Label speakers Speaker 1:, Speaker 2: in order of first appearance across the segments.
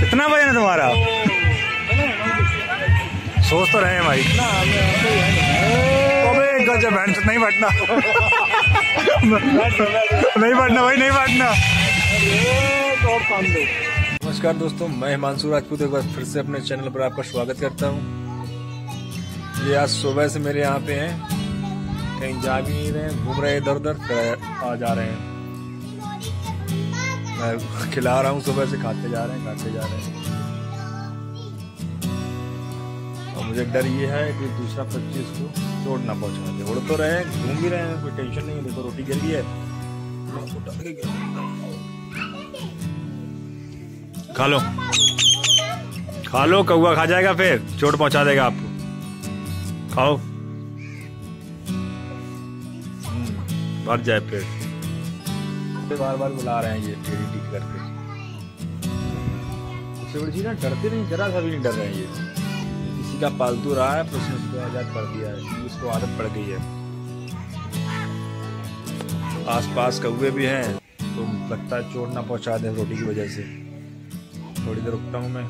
Speaker 1: कितना वज़न है तुम्हारा? सोच तो रहे हैं भाई। गजब नहीं बैठना। नहीं बैठना भाई, नहीं बैठना। नमस्कार दोस्तों, मैं हिमांशु राजपूत एक बार फिर से अपने चैनल पर आपका स्वागत करता हूँ। ये आज सुबह से मेरे यहाँ पे हैं। कहीं जा भी नहीं रहे घूम रहे इधर उधर फिर आ जा रहे हैं। मैं खिला रहा हूँ सुबह से खाते जा रहे हैं खाते जा रहे हैं। और मुझे डर ये है कि दूसरा पक्षी इसको चोट ना पहुँचा दे उड़ तो रहे हैं घूम भी रहे हैं कोई टेंशन नहीं है देखो रोटी गिर गई है। खा लो। खा लो कौआ खा जाएगा फिर चोट पहुँचा देगा आपको। खाओ। हम्म, भर जाए पेट बार बार बुला रहे हैं ये टीक करके। उससे बड़ी चीज़ ना डरते नहीं, जरा सा भी नहीं डर रहे हैं ये। किसी का पालतू रहा है, उसने उसको आज़ाद कर दिया है, उसको आदत पड़ गई है। आस पास कौए भी हैं तो लगता है चोट ना पहुँचा दे रोटी की वजह से। थोड़ी देर रुकता हूँ मैं,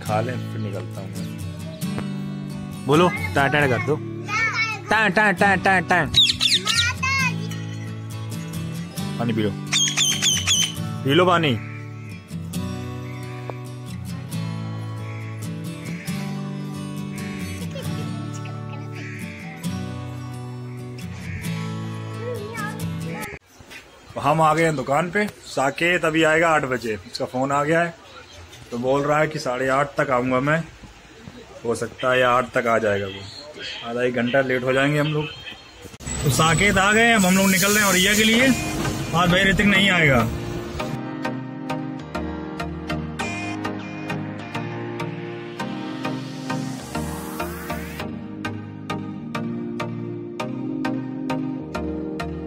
Speaker 1: खा लें, फिर निकलता हूँ बोलो टाँ टाँ कर दो। टाँ टाँ टाँ टाँ टाँ। पानी पी लो। पी लो पानी। हम आ गए हैं दुकान पे। साकेत अभी आएगा आठ बजे। उसका फ़ोन आ गया है। तो बोल रहा है कि साढ़े आठ तक आऊँगा मैं। हो सकता है आठ तक आ जाएगा वो। आधा एक घंटा लेट हो जाएँगे हम लोग। तो साकेत आ गए अब हम लोग निकल रहे हैं औरिया के लिए। आज भाई ऋतिक नहीं आएगा।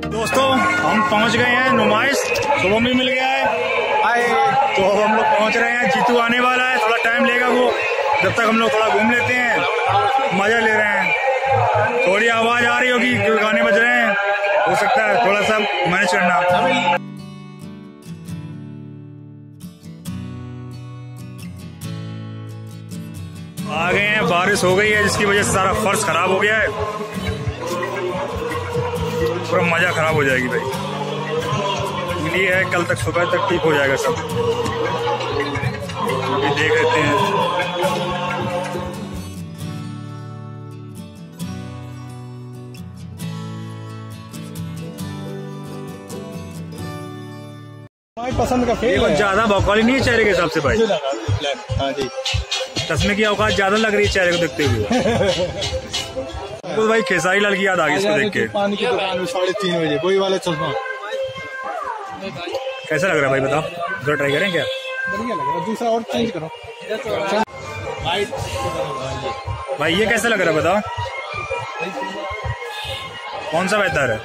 Speaker 1: दोस्तों हम पहुँच गए हैं नुमाइश। सुबह भी मिल गया है। आए तो अब हम लोग पहुँच रहे हैं। जीतू आने वाला है। थोड़ा टाइम लेगा वो। जब तक हम लोग थोड़ा घूम लेते हैं। मज़ा ले रहे हैं। थोड़ी आवाज़ आ रही होगी क्योंकि गाने बज रहे हैं। हो सकता है थोड़ा सा मैनेज चढ़ना आ गए हैं, बारिश हो गई है, जिसकी वजह से सारा फर्श खराब हो गया है। पूरा मज़ा खराब हो जाएगी भाई। ये है कल तक, सुबह तक ठीक हो जाएगा सब। अभी देख लेते हैं।
Speaker 2: पसंद का फेल है।
Speaker 1: ज़्यादा भौकाली नहीं है चेहरे के हिसाब से भाई।
Speaker 2: हाँ जी।
Speaker 1: चश्मे की औकात ज़्यादा लग रही है चेहरे को देखते हुए। तो भाई खेसारी लाल की याद आ गई इसको देख के।
Speaker 2: पानी की दुकान में साढ़े तीन बजे। वही वाला चश्मा?
Speaker 1: कैसा लग रहा है भाई बताओ। दूसरा ट्राई करें क्या?
Speaker 2: बढ़िया लग रहा है। दूसरा और चेंज करो।
Speaker 1: भाई ये कैसा लग रहा है बताओ। कौन सा बेहतर है?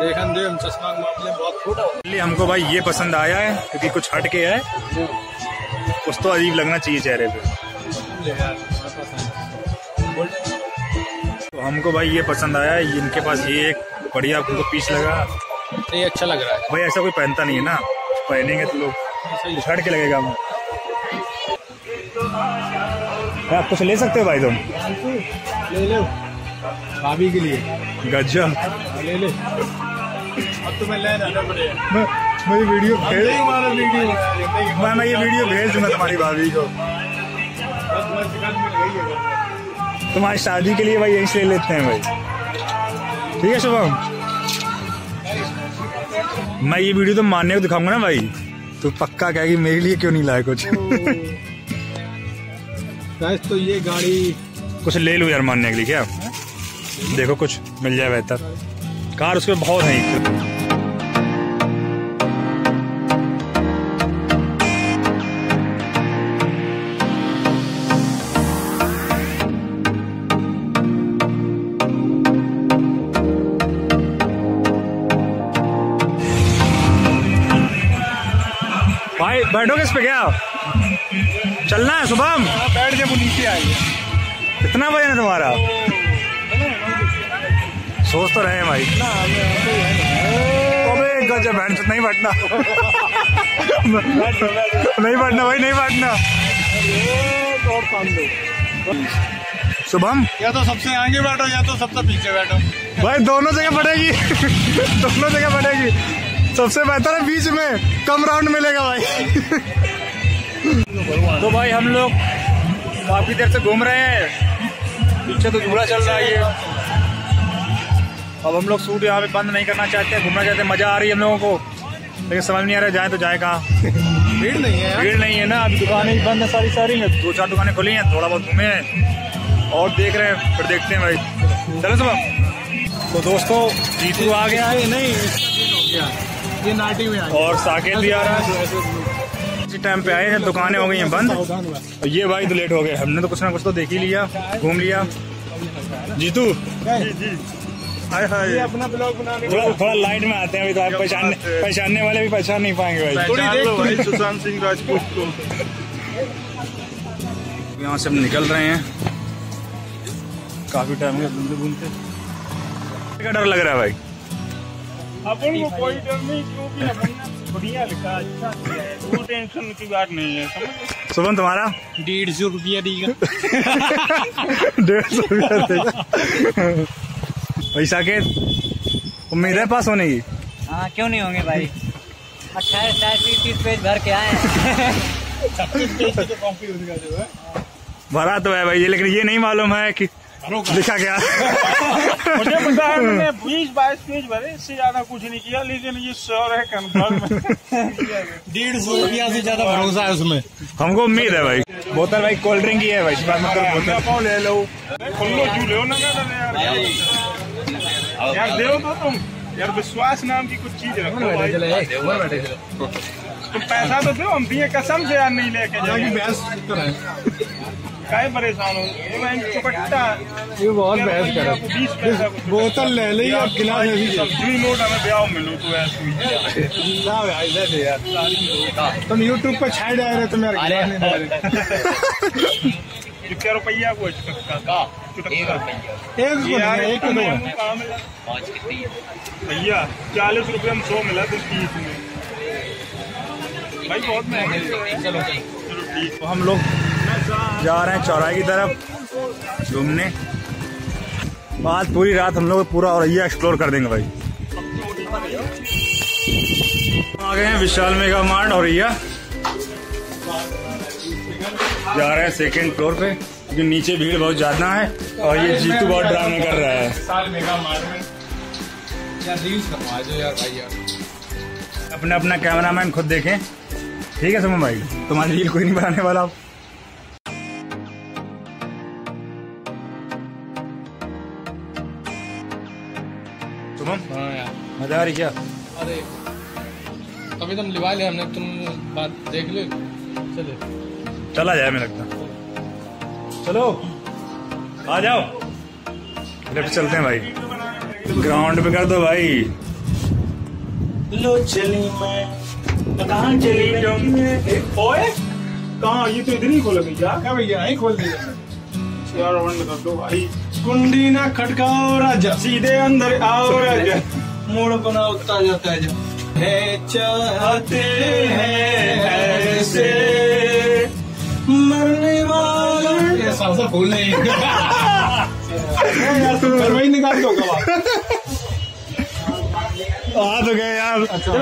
Speaker 2: देखन दे हम चश्मा के मामले में बहुत छोटा हो
Speaker 1: इसलिए हमको भाई ये पसंद आया है क्योंकि कुछ हट के है कुछ तो अजीब लगना चाहिए चेहरे पे। तो हमको भाई ये पसंद आया है इनके पास ये एक बढ़िया हमको पीस लगा।
Speaker 2: ये अच्छा लग रहा है।
Speaker 1: भाई ऐसा कोई पहनता नहीं है ना। पहनेंगे तो लोग। हट के लगेगा हम आप कुछ ले सकते हो भाई तुम?
Speaker 2: ले लो। भाभी के लिए।
Speaker 1: गजब।
Speaker 2: हाँ, ले ले। अब तुम्हें ले जाना पड़ेगा।
Speaker 1: मैं मैं ये वीडियो भेज मैं मैं ये वीडियो भेज दूँगा तुम्हारी भाभी को। तुम्हारी शादी के लिए भाई यही से ले लेते हैं भाई। ठीक है शुभम? मैं ये वीडियो तो मानने को दिखाऊँगा ना भाई। तो पक्का कहेगी मेरे लिए क्यों नहीं लाया कुछ?
Speaker 2: तो ये गाड़ी
Speaker 1: कुछ ले लो यार मानने के लिए क्या? देखो कुछ मिल जाए बेहतर। कार उसमें बहुत है। भाई बैठोगे इस पे क्या? चलना है सुबह
Speaker 2: बैठ जब नीचे आएँगे
Speaker 1: कितना वज़न है तुम्हारा। सोच तो रहे हैं भाई। अबे नहीं बैठना नहीं बैठना भाई नहीं बैठना शुभम?
Speaker 2: या तो सबसे आगे बैठो या तो सबसे पीछे बैठो।
Speaker 1: भाई दोनों जगह बढ़ेगी दोनों जगह बढ़ेगी सबसे बेहतर है बीच में। कम राउंड मिलेगा भाई। तो भाई हम लोग काफ़ी देर से घूम रहे हैं। पीछे तो झूला चल रहा है ये। अब हम लोग सूट यहाँ पे बंद नहीं करना चाहते हैं घूमना चाहते हैं मज़ा आ रही है हम लोगों को। लेकिन समझ नहीं आ रहा जाए तो जाए कहाँ
Speaker 2: भीड़ नहीं है
Speaker 1: भीड़ नहीं है ना अभी दुकानें भी बंद है सारी सारी। दो चार दुकानें खुली हैं थोड़ा बहुत घूमे हैं और देख रहे हैं फिर देखते हैं भाई। चलो सुबह। तो दोस्तों जीतू आ गया है
Speaker 2: नहीं ये नाटी में
Speaker 1: और साकेत भी आ रहा है। इसी टाइम पे आए हैं दुकानें हो गई हैं बंद। और ये भाई तो लेट हो गए। हमने तो कुछ ना कुछ तो देख ही लिया घूम लिया। जीतू? हाय हाय।
Speaker 2: अपना ब्लॉग बनाने
Speaker 1: थोड़ा थोड़ा लाइट में आते हैं अभी तो आप पहचानने पहचानने वाले भी पहचान नहीं पाएँगे भाई।
Speaker 2: थोड़ी देख भाई सुशांत सिंह राजपूत को।
Speaker 1: यहाँ से हम निकल रहे हैं। काफ़ी टाइम हो गया घूमते घूमते। क्या डर लग रहा है भाई?
Speaker 2: अपन को कोई डर नहीं क्योंकि अपन बढ़िया लिखा अच्छा किया है कोई टेंशन की बात नहीं है समझ
Speaker 1: सुबह तुम्हारा?
Speaker 2: डेढ़ सौ रुपया देगा।
Speaker 1: डेढ़ सौ रुपया देगा। पैसा के उम्मीद है पास होने की।
Speaker 3: हाँ क्यों नहीं होंगे भाई? अट्ठाईस अट्ठाईस तीस तीस पेज भर के आए हैं।
Speaker 2: जो है
Speaker 1: भरा तो है भाई ये लेकिन ये नहीं मालूम है कि लिखा क्या
Speaker 2: मुझे पता है मैंने बीस बाईस पेज भरे इससे ज़्यादा कुछ नहीं किया लेकिन ये श्योर है कंफर्म डेढ़ सौ रुपया से ज़्यादा भरोसा है उसमें।
Speaker 1: हमको उम्मीद है भाई। बोतल भाई कोल्ड ड्रिंक की है भाई
Speaker 2: ले लो। खुल्लो झूले ना ना यार। यार दे तो तुम यार विश्वास नाम की कुछ चीज़ रखो भाई। तुम पैसा तो दो हम दिए कसम से यार नहीं लेके जाएँगे। काहे परेशान हो? ये चुपट्टा
Speaker 4: ये बहुत बहस कर। बोतल ले ली और गिलास।
Speaker 2: सब्ज़ी नोट हमें ब्याह मिलो तो ऐसे
Speaker 4: ना भाई ले दे यार। तुम यूट्यूब पे छाए जा रहे तुम यार
Speaker 2: कितना रुपया चुटक्का चुटक्का
Speaker 4: एक नहीं, एक को
Speaker 2: कहाँ मिला भैया चालीस रुपये में सौ मिला तो तीस में। भाई बहुत महँगा चलो ठीक
Speaker 1: तो हम लोग जा रहे हैं चौराहे की तरफ़ घूमने। आज पूरी रात हम लोग पूरा औरैया एक्सप्लोर कर देंगे भाई। आ गए हैं विशाल मेगा मार्ट औरैया। जा रहे हैं सेकेंड फ्लोर पे क्योंकि नीचे भीड़ बहुत ज़्यादा है और ये जीतू बहुत ड्रामे कर रहा है।
Speaker 2: साल मेगा मार में।
Speaker 4: यार रील्स बनवा दो यार भाई यार।
Speaker 1: अपना अपना कैमरामैन खुद देखें। ठीक है सुमन भाई तुम्हारी रील कोई नहीं बनाने वाला। सुमन
Speaker 4: हाँ यार।
Speaker 1: मज़ा आ रही क्या?
Speaker 4: अरे अभी तुम लिवा लिया हमने तुम बात देख लो। चले
Speaker 1: चला जाए मैं लगता। चलो आ जाओ। लेफ़्ट चलते हैं भाई। ग्राउंड पे कर दो भाई।
Speaker 2: लो चली मैं। कहाँ चली ओए कहाँ? ये तो इधर ही खोल यार
Speaker 4: क्या भैया? यहीं खोल दिया।
Speaker 2: यार बंद कर दो भाई।
Speaker 4: कुंडी ना खटकाओ राजा।
Speaker 2: सीधे अंदर आओ राजा।
Speaker 4: मोड़ बना उतना जाता है।
Speaker 2: चाहते हैं ऐसे।
Speaker 4: सासा भूल नहीं यार तुम घर ही निकाल दो
Speaker 1: आ तो गए यार।
Speaker 4: अच्छा